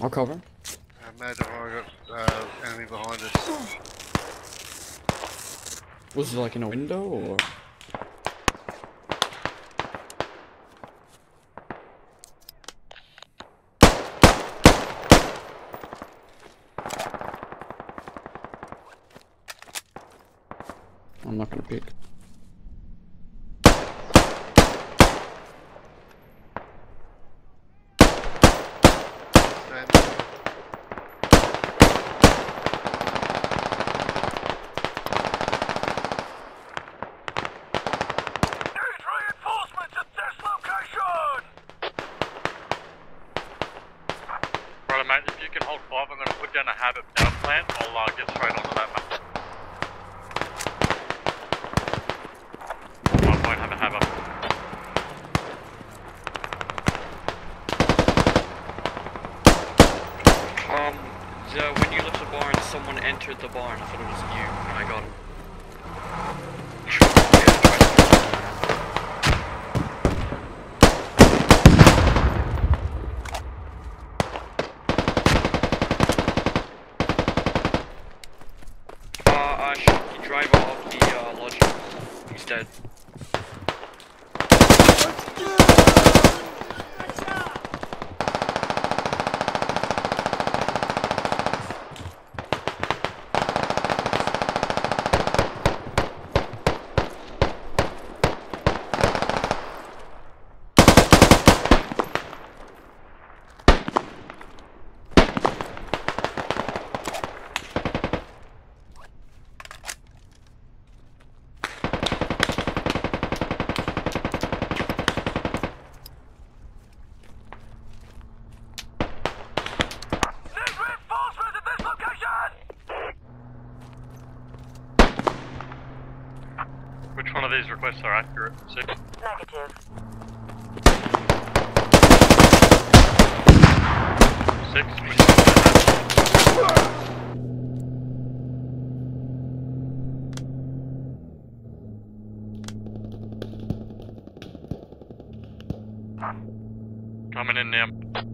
I'll cover. Uh, Mad I got uh, enemy behind us. Was it like in a window or? I'm not gonna pick. Right, if you can hold five, I'm going to put down a habit power plant. I'll uh, get straight onto that, mate. I won't have a habit. Um, yeah, when you left the barn, someone entered the barn. I thought it was you. I got him. Uh, I shot the driver of the uh, lodge. He's dead. none of these requests are accurate. Six. Negative. Six. Coming in now.